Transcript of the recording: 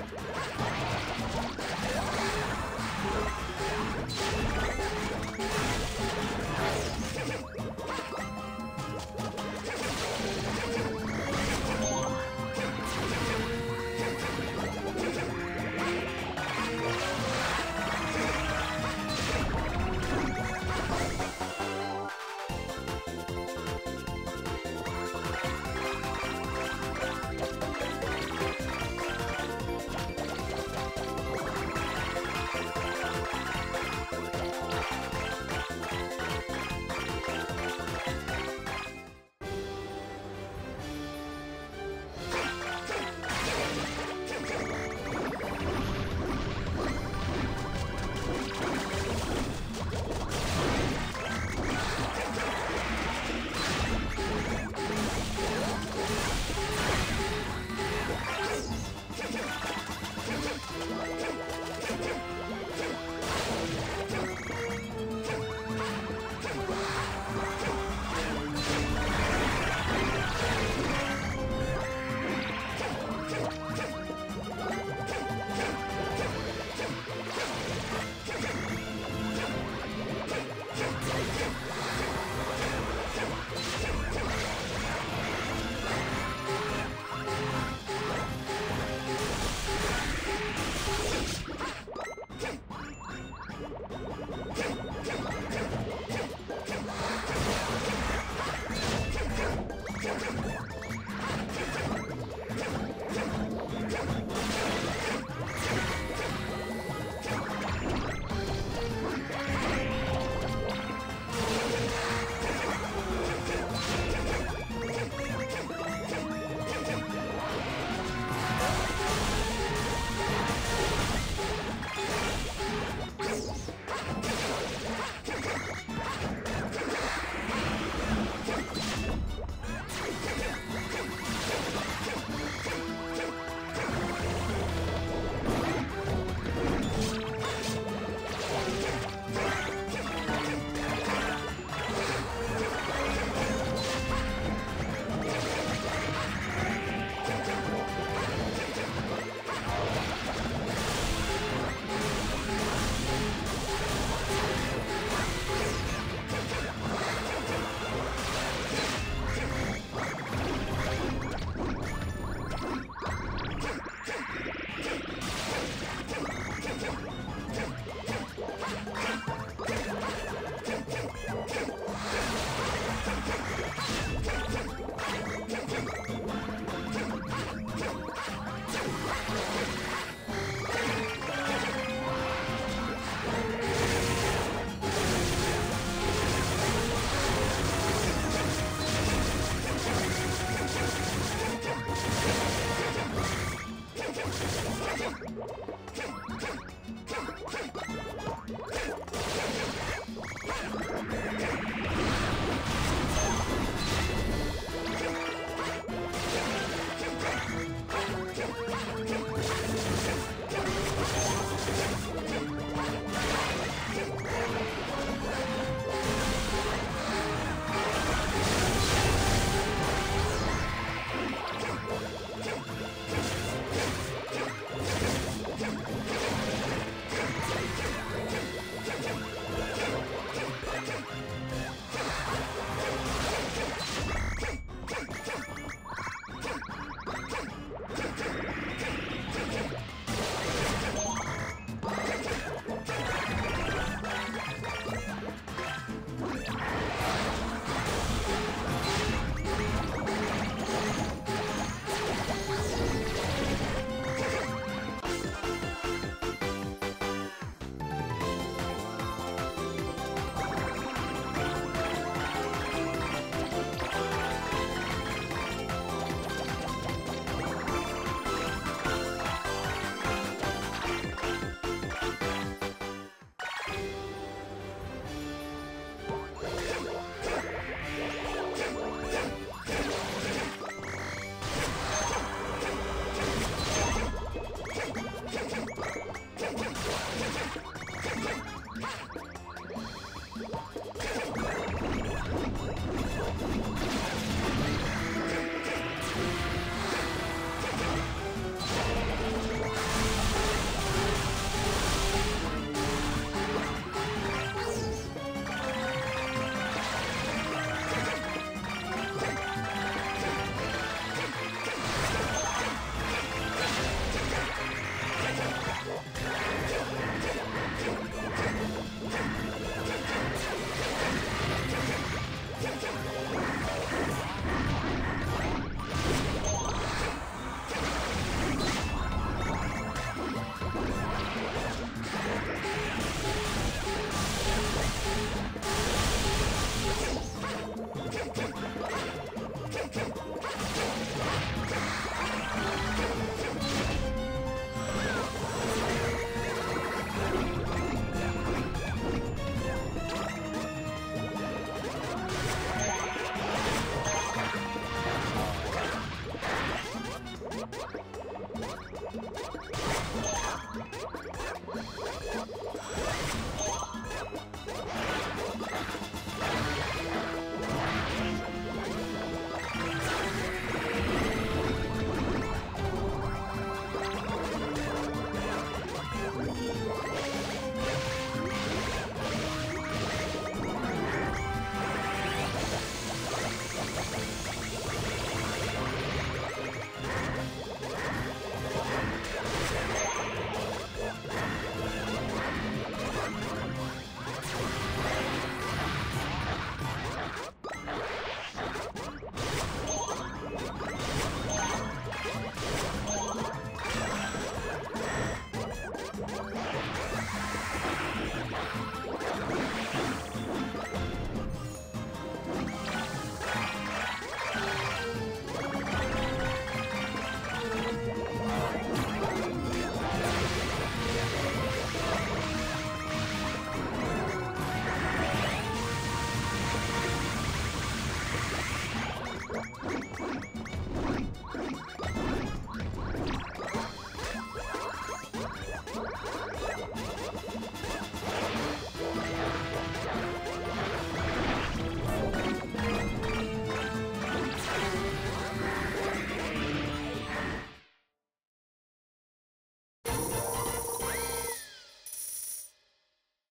Let's go. Come on.